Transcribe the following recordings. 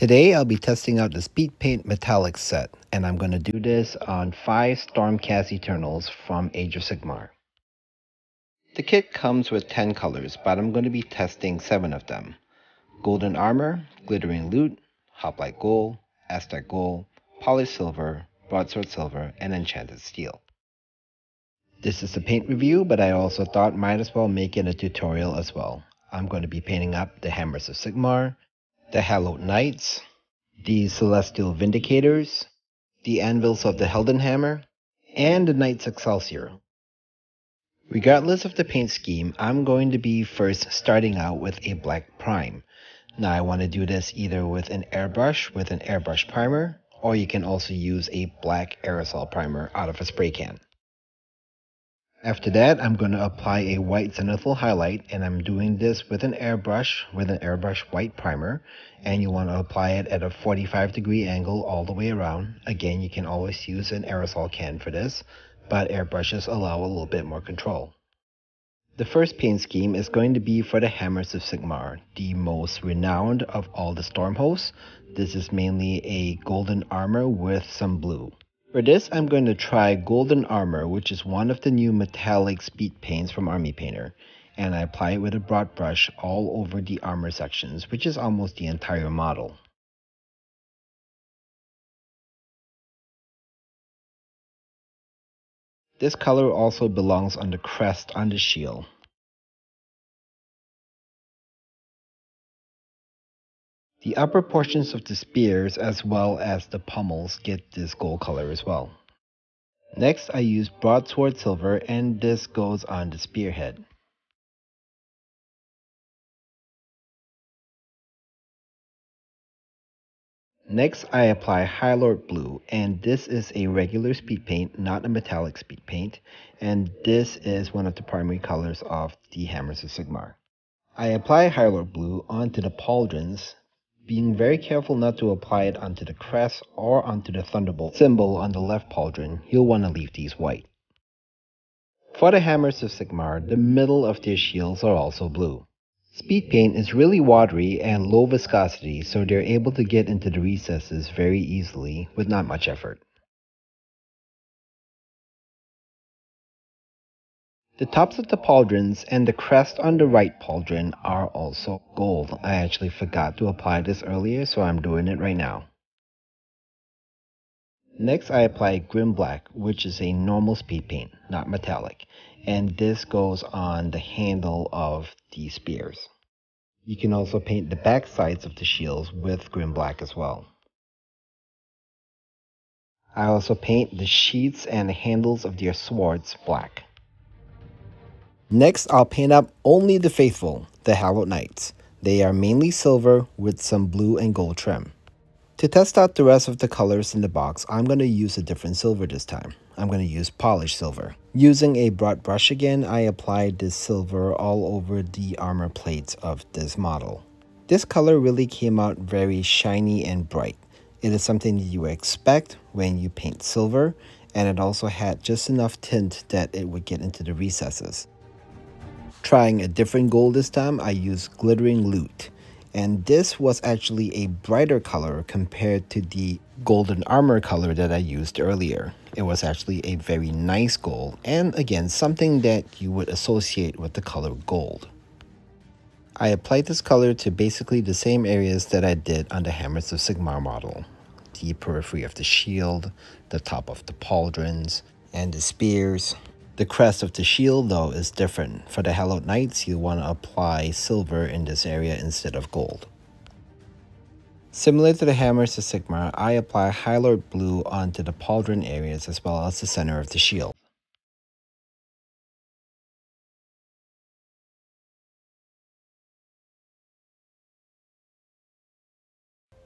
Today I'll be testing out the Speed Paint Metallic set and I'm going to do this on 5 Stormcast Eternals from Age of Sigmar. The kit comes with 10 colors but I'm going to be testing 7 of them. Golden Armor, Glittering Loot, Hoplite Gold, Aztec Gold, Polished Silver, Broadsword Silver, and Enchanted Steel. This is a paint review but I also thought might as well make it a tutorial as well. I'm going to be painting up the Hammers of Sigmar, the Hallowed Knights, the Celestial Vindicators, the Anvils of the Heldenhammer, and the Knights Excelsior. Regardless of the paint scheme, I'm going to be first starting out with a black prime. Now I want to do this either with an airbrush with an airbrush primer, or you can also use a black aerosol primer out of a spray can. After that, I'm going to apply a white zenithal highlight and I'm doing this with an airbrush, with an airbrush white primer. And you want to apply it at a 45 degree angle all the way around. Again, you can always use an aerosol can for this, but airbrushes allow a little bit more control. The first paint scheme is going to be for the Hammers of Sigmar, the most renowned of all the Stormhosts. This is mainly a golden armor with some blue. For this, I'm going to try Golden Armor, which is one of the new metallic speed paints from Army Painter, and I apply it with a broad brush all over the armor sections, which is almost the entire model. This color also belongs on the crest on the shield. The upper portions of the spears as well as the pommels get this gold color as well. Next I use broadsword silver and this goes on the spearhead. Next I apply Highlord Blue and this is a regular speed paint, not a metallic speed paint, and this is one of the primary colors of the Hammers of Sigmar. I apply Highlord Blue onto the pauldrons being very careful not to apply it onto the crest or onto the thunderbolt symbol on the left pauldron, you'll want to leave these white. For the hammers of Sigmar, the middle of their shields are also blue. Speed paint is really watery and low viscosity, so they're able to get into the recesses very easily with not much effort. The tops of the pauldrons and the crest on the right pauldron are also gold. I actually forgot to apply this earlier, so I'm doing it right now. Next, I apply Grim Black, which is a normal speed paint, not metallic, and this goes on the handle of the spears. You can also paint the back sides of the shields with Grim Black as well. I also paint the sheaths and the handles of their swords black. Next, I'll paint up only the faithful, the Hallowed Knights. They are mainly silver with some blue and gold trim. To test out the rest of the colors in the box, I'm going to use a different silver this time. I'm going to use polished silver. Using a broad brush again, I applied this silver all over the armor plates of this model. This color really came out very shiny and bright. It is something you expect when you paint silver, and it also had just enough tint that it would get into the recesses. Trying a different gold this time, I used Glittering Loot. And this was actually a brighter color compared to the golden armor color that I used earlier. It was actually a very nice gold, and again, something that you would associate with the color gold. I applied this color to basically the same areas that I did on the Hammers of Sigmar model. The periphery of the shield, the top of the pauldrons, and the spears, the crest of the shield, though, is different. For the Hallowed Knights, you want to apply silver in this area instead of gold. Similar to the Hammers of Sigmar, I apply Highlord Blue onto the pauldron areas as well as the center of the shield.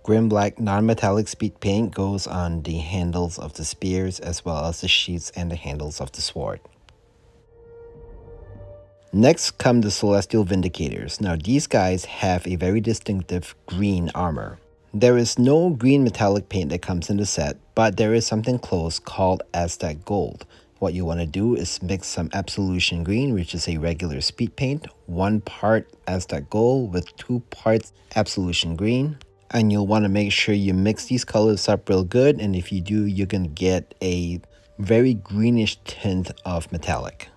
Grim Black non-metallic speed paint goes on the handles of the spears as well as the sheaths and the handles of the sword. Next come the Celestial Vindicators. Now these guys have a very distinctive green armor. There is no green metallic paint that comes in the set, but there is something close called Aztec Gold. What you want to do is mix some Absolution Green, which is a regular speed paint, one part Aztec Gold with two parts Absolution Green. And you'll want to make sure you mix these colors up real good. And if you do, going to get a very greenish tint of metallic.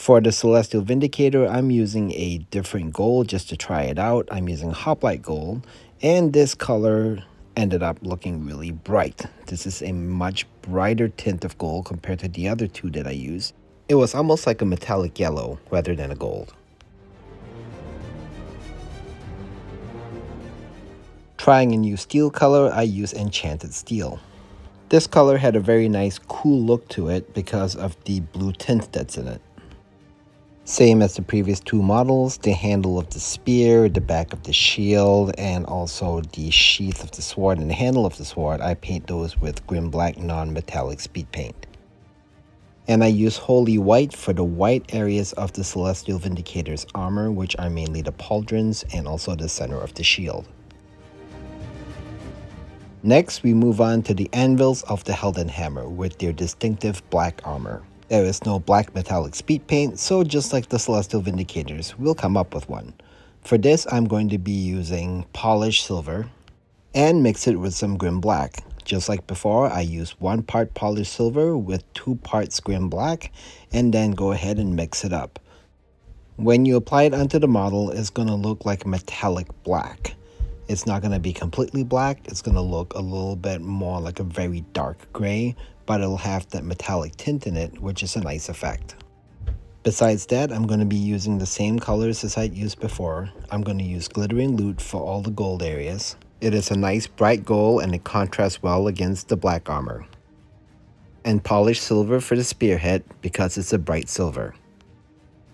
For the Celestial Vindicator, I'm using a different gold just to try it out. I'm using Hoplite Gold, and this color ended up looking really bright. This is a much brighter tint of gold compared to the other two that I used. It was almost like a metallic yellow rather than a gold. Trying a new steel color, I use Enchanted Steel. This color had a very nice cool look to it because of the blue tint that's in it. Same as the previous two models, the handle of the spear, the back of the shield, and also the sheath of the sword and the handle of the sword, I paint those with Grim Black non-metallic speed paint. And I use Holy White for the white areas of the Celestial Vindicator's armor, which are mainly the pauldrons and also the center of the shield. Next, we move on to the anvils of the Heldenhammer with their distinctive black armor. There is no black metallic speed paint, so just like the Celestial Vindicators, we'll come up with one. For this, I'm going to be using polished silver and mix it with some grim black. Just like before, I use one part polished silver with two parts grim black and then go ahead and mix it up. When you apply it onto the model, it's going to look like metallic black. It's not going to be completely black, it's going to look a little bit more like a very dark gray, but it'll have that metallic tint in it, which is a nice effect. Besides that, I'm going to be using the same colors as I'd used before. I'm going to use glittering loot for all the gold areas. It is a nice bright gold and it contrasts well against the black armor. And polished silver for the spearhead because it's a bright silver.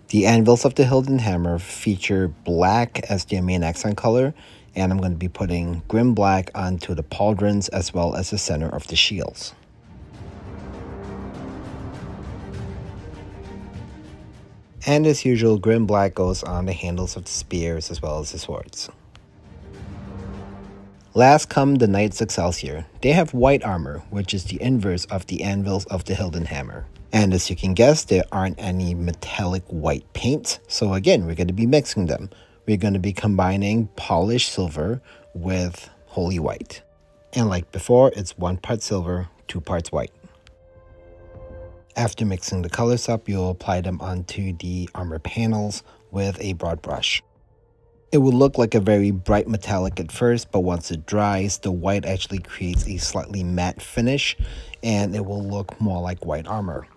The anvils of the Heldenhammer feature black as their main accent color, and I'm going to be putting grim black onto the pauldrons as well as the center of the shields. And as usual, Grim Black goes on the handles of the spears as well as the swords. Last come the Knights Excelsior. They have white armor, which is the inverse of the anvils of the Heldenhammer. And as you can guess, there aren't any metallic white paints, so again, we're going to be mixing them. We're going to be combining polished silver with holy white. And like before, it's one part silver, two parts white. After mixing the colors up, you'll apply them onto the armor panels with a broad brush. It will look like a very bright metallic at first, but once it dries, the white actually creates a slightly matte finish and it will look more like white armor.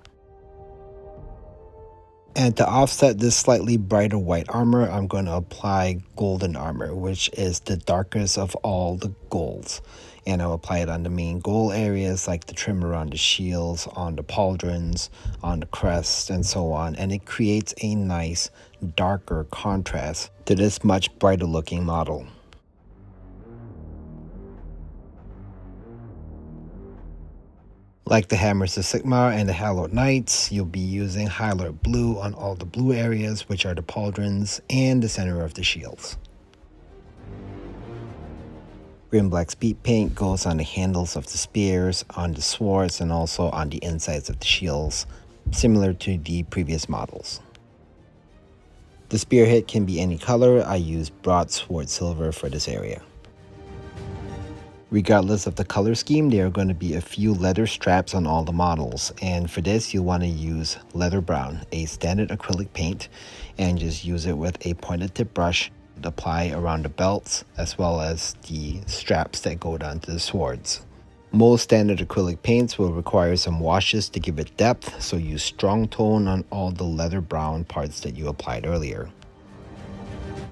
And to offset this slightly brighter white armor, I'm going to apply golden armor, which is the darkest of all the golds. And I'll apply it on the main gold areas like the trim around the shields, on the pauldrons, on the crest, and so on. And it creates a nice darker contrast to this much brighter looking model. Like the Hammers of Sigmar and the Hallowed Knights, you'll be using Highlord Blue on all the blue areas, which are the pauldrons and the center of the shields. Grim Black Speed Paint goes on the handles of the spears, on the swords, and also on the insides of the shields, similar to the previous models. The spearhead can be any color, I use broadsword silver for this area. Regardless of the color scheme, there are going to be a few leather straps on all the models. And for this, you'll want to use Leather Brown, a standard acrylic paint, and just use it with a pointed tip brush to apply around the belts as well as the straps that go down to the swords. Most standard acrylic paints will require some washes to give it depth, so use strong tone on all the leather brown parts that you applied earlier.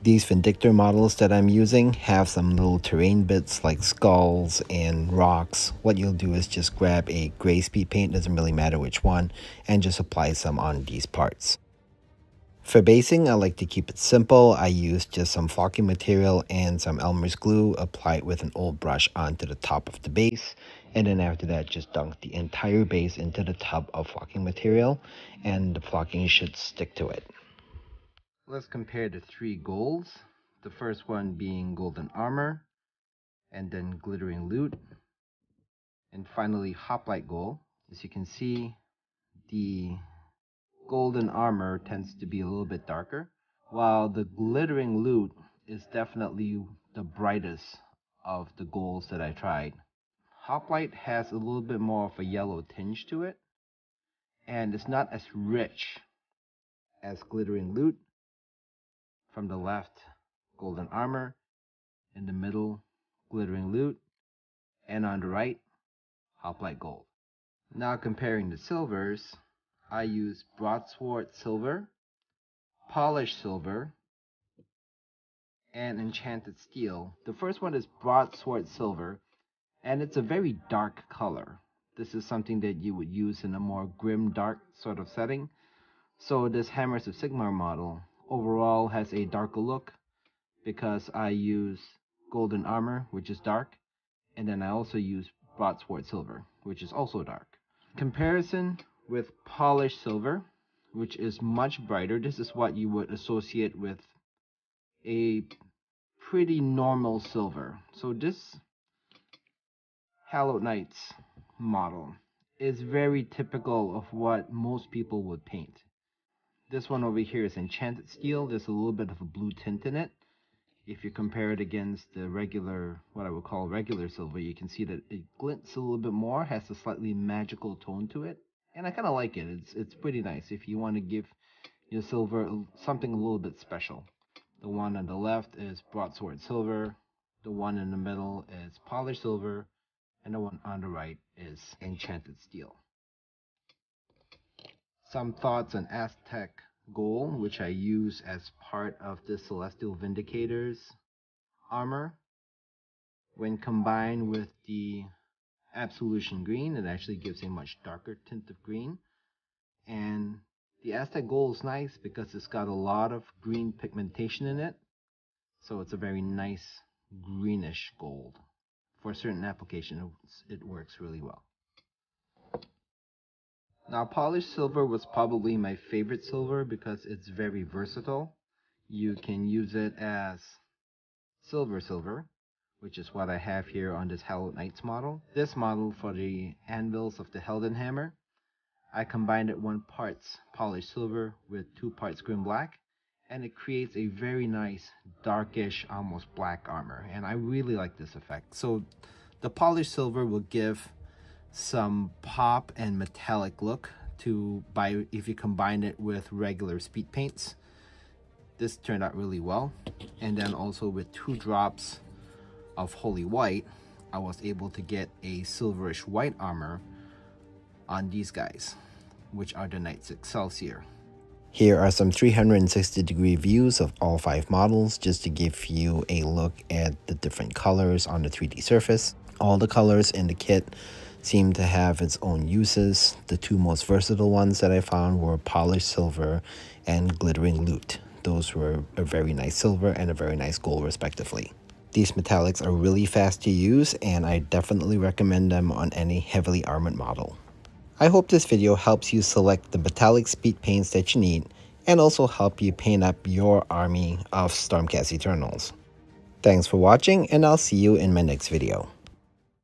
These Vindictor models that I'm using have some little terrain bits like skulls and rocks. What you'll do is just grab a gray speed paint, doesn't really matter which one, and just apply some on these parts. For basing, I like to keep it simple. I use just some flocking material and some Elmer's glue, apply it with an old brush onto the top of the base, and then after that just dunk the entire base into the tub of flocking material, and the flocking should stick to it. Let's compare the three golds. The first one being golden armor, and then glittering loot, and finally hoplite gold. As you can see, the golden armor tends to be a little bit darker, while the glittering loot is definitely the brightest of the golds that I tried. Hoplite has a little bit more of a yellow tinge to it, and it's not as rich as glittering loot. From the left, golden armor, in the middle, glittering loot, and on the right, hoplite gold. Now comparing the silvers, I use broadsword silver, polished silver, and enchanted steel. The first one is broadsword silver, and it's a very dark color. This is something that you would use in a more grim, dark sort of setting. So this Hammers of Sigmar model overall has a darker look because I use golden armor, which is dark, and then I also use broadsword silver, which is also dark. Comparison with polished silver, which is much brighter. This is what you would associate with a pretty normal silver. So this Hallowed Knights model is very typical of what most people would paint. This one over here is Enchanted Steel. There's a little bit of a blue tint in it if you compare it against the regular, what I would call regular silver, you can see that it glints a little bit more, has a slightly magical tone to it, and I kind of like it. It's it's pretty nice if you want to give your silver something a little bit special. The one on the left is broadsword silver, the one in the middle is polished silver, and the one on the right is enchanted steel. Some thoughts on Aztec gold, which I use as part of the Celestial Vindicators armor. When combined with the Absolution Green, it actually gives a much darker tint of green. And the Aztec Gold is nice because it's got a lot of green pigmentation in it. So it's a very nice greenish gold. For certain application, it works really well. Now polished silver was probably my favorite silver because it's very versatile. You can use it as silver silver, which is what I have here on this Hallowed Knights model. This model for the anvils of the Heldenhammer, I combined it one parts polished silver with two parts grim black, and it creates a very nice darkish, almost black armor, and I really like this effect. So the polished silver will give some pop and metallic look to by if you combine it with regular speed paints. This turned out really well. And then also with two drops of holy white I was able to get a silverish white armor on these guys which are the Knights Excelsior. Here are some 360 degree views of all five models just to give you a look at the different colors on the 3D surface. All the colors in the kit seem to have its own uses. The two most versatile ones that I found were polished silver and glittering loot. Those were a very nice silver and a very nice gold respectively. These metallics are really fast to use and I definitely recommend them on any heavily armored model. I hope this video helps you select the metallic speed paints that you need and also help you paint up your army of Stormcast Eternals. Thanks for watching and I'll see you in my next video.